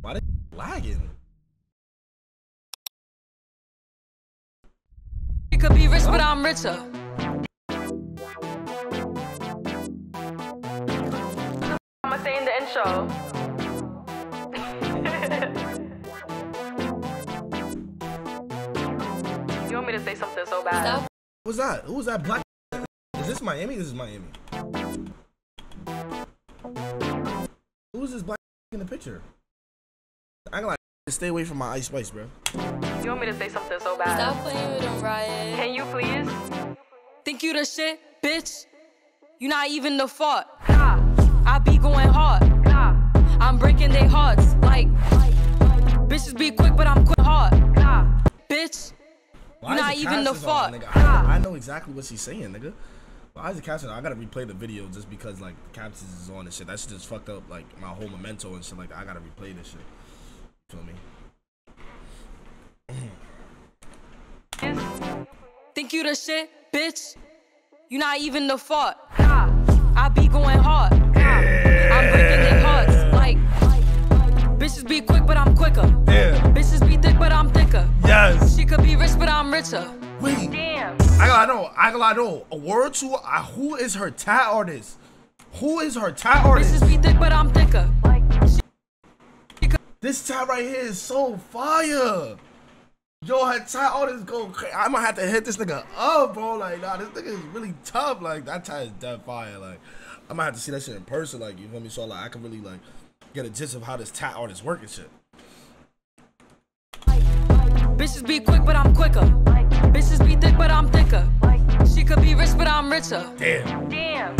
Why they lagging? You could be rich, but I'm richer. I'ma say in the intro. you want me to say something so bad? Who's that? Who was that black? Is this Miami? This is Miami. Who is this black in the picture? I gotta like, stay away from my Ice Spice, bro. You want me to say something so bad? Stop playing with them, Riot. Can you please? Think you the shit, bitch? You not even the fault. I be going hard. I'm breaking their hearts. Like, bitches be quick, but I'm quick hard. Bitch, Why You're not even the captions on, fault. nigga? I know exactly what she's saying, nigga. Why is the caption? I gotta replay the video just because like the captions is on and shit. That shit just fucked up like my whole memento and shit. Like I gotta replay this shit. Feel me? think you the shit, bitch? You not even the fault. I be going hard. I'm breaking their hearts. Like, bitches be quick, but I'm quicker. Yeah. Bitches be thick, but I'm thicker. Yes. She could be rich, but I'm richer. I gotta know. A word to uh, who is her tat artist? Who is her tat artist? Bitches be thick, but I'm thicker. Like, This tat right here is so fire. Yo, her tat artist go crazy. I'm gonna have to hit this nigga up, bro. Like, nah, this nigga is really tough. Like, that tat is dead fire. Like, I'm gonna have to see that shit in person. Like, you feel me? So, like, I can really, like, get a gist of how this tat artist work and shit. Bitches be quick, but I'm quicker. Bitches be thick, but I'm thicker. She could be rich, but I'm richer. Damn. Damn.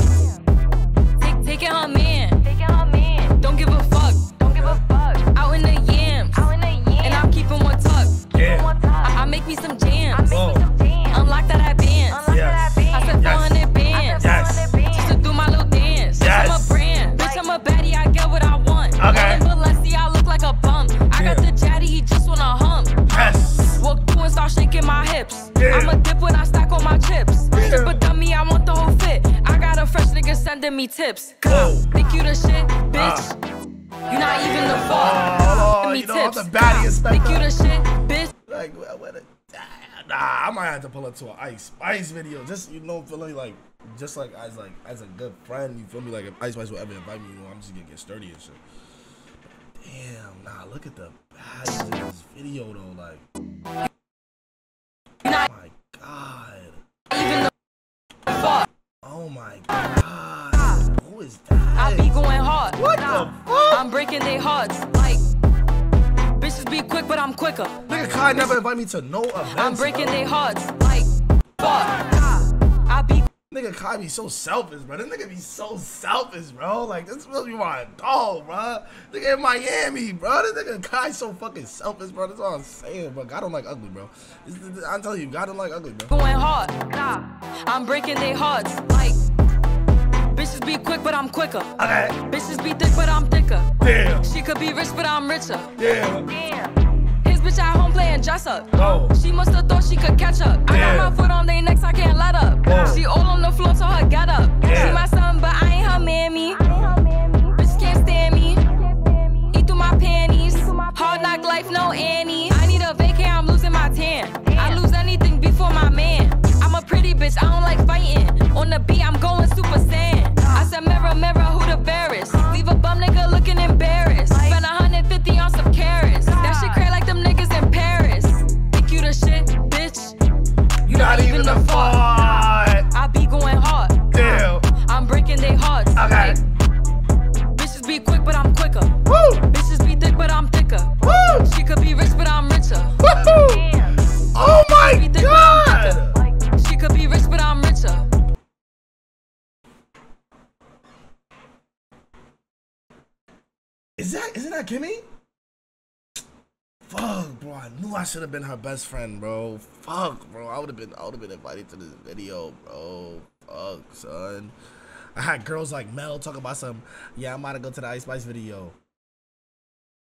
Take, taking her man. Taking her man. Don't give a fuck. Don't give a fuck. Out in the yams. Out in the yams. And I'm keeping one tuck. Yeah. I, I make me some jams. Oh. Unlock that at bands. Yes. I said 400 bands. Yes. Just to do my little dance. Yes. I'm a brand. Bitch, I'm a baddie. I get what I want. Okay. All in Balenci, I look like a bum. I got the jaddy. He just wanna hump. Yes. Walk through and start shaking my hips. Yeah. I'm a dip when nigga me tips. Whoa. Think you the shit, uh. bitch? You not even the fault. Oh, Send me you know, I'm tips. the inspector. Think you the shit, bitch? Like, what, what a, nah, I might have to pull up to an Ice Ice video. Just, you know, feeling like, just like as like as a good friend, you feel me? Like if Ice Spice would ever invite me, you know, I'm just gonna get sturdy and shit. Damn, nah, look at the baddies in this video though. Like, oh my god, even the fault. oh my god, is that? I be going hard. What the fuck? I'm breaking their hearts. Like, bitches be quick, but I'm quicker. Nigga Kai never invite me to no events. I'm breaking their hearts. Like, fuck. I be Nigga Kai be so selfish, bro. This nigga be so selfish, bro. Like, this supposed to be my dog, bro. Nigga in Miami, bro. This nigga Kai so fucking selfish, bro. That's all I'm saying, bro. God don't like ugly, bro. This- this- I'm telling you, God don't like ugly, bro. going hard. nah. I'm breaking their hearts. Like, bitches be quick, but I'm quicker. Okay. Bitches be thick, but I'm thicker. Damn. She could be rich, but I'm richer. Damn. Damn. His bitch at home playing dress up. Oh. She must have thought she could catch up. I got my foot on their necks, I can't let up. Whoa. She all on the floor, told her get up. Yeah. She my son, but I ain't her mammy. Bitch can't stand me. Eat through my panties. my Hard knock life, no Annie. I need a vacay, I'm losing my tan. I lose anything before my man. I'm a pretty bitch, I don't like fighting. On the beat, I'm going super saiyan. Said, mirror, mirror, who the fairest? Leave a bum nigga looking embarrassed. Spend 150 on some carrots. That shit crazy like them niggas in Paris. Think you the shit, bitch? You not even the fault. Isn't that Kimmy? Fuck, bro. I knew I should have been her best friend, bro. Fuck, bro. I would have been I would have been invited to this video, bro. Fuck, son. I had girls like Mel talk about some, yeah, I'm about to go to the Ice Spice video.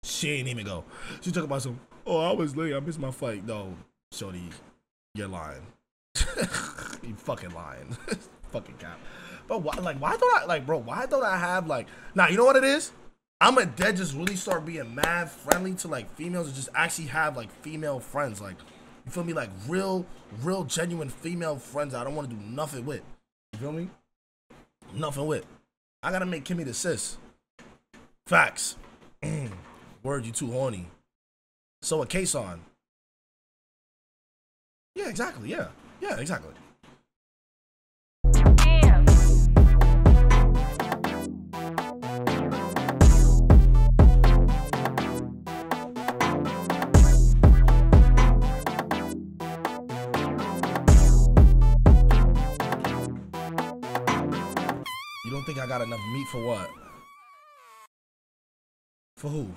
She ain't even go. She talk about some, oh, I was late. I missed my flight. No, Shorty, you're lying. you fucking lying. fucking cap. But why, like, why don't I like, bro? Why don't I have like? Now you know what it is. I'm a dead just really start being mad friendly to like females and just actually have like female friends. Like, you feel me? Like real, real genuine female friends I don't want to do nothing with. You feel me? Nothing with. I gotta make Kimmy the sis. Facts. Word, you too horny. So a case on. Yeah, exactly. Yeah. Yeah, exactly. Think I got enough meat for what? For who?